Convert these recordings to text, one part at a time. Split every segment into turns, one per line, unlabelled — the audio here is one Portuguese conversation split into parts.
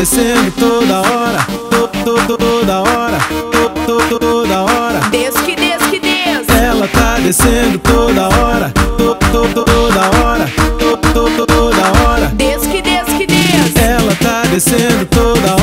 descendo toda hora, to, to, toda hora, to, to, toda hora.
Desque, que desce que.
Ela tá descendo toda hora, to, to, toda hora, to, to, toda hora.
Desque, que desce que.
Ela tá descendo toda hora.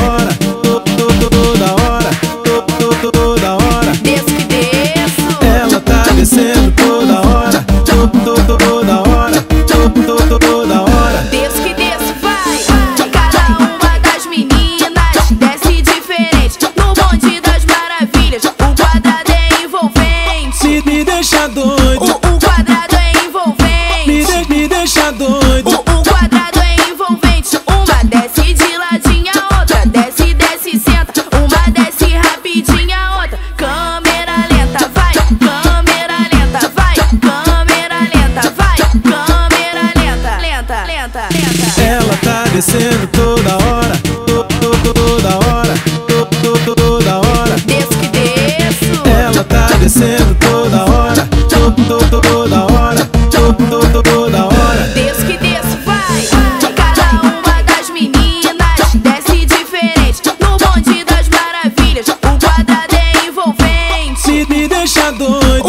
Lenta.
Ela tá descendo toda hora, to, to, toda hora, to, to, toda hora.
Desço que desço.
Ela tá descendo toda hora, to, to, toda hora, to, to, toda hora.
Desço que desço, vai. Cada uma das meninas desce diferente. No bonde das maravilhas, o quadrado é envolvente.
Me, me deixa doido,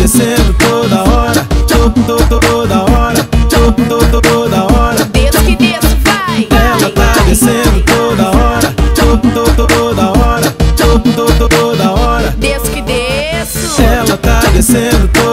descendo toda hora,
tô,
tô,
tô toda hora,
tô,
tô,
tô toda hora. Dedo que desce, vai. Ela tá descendo toda hora, tô, tô, tô toda hora, tô, tô, tô toda hora. Desço que desce.
Ela tá descendo toda hora.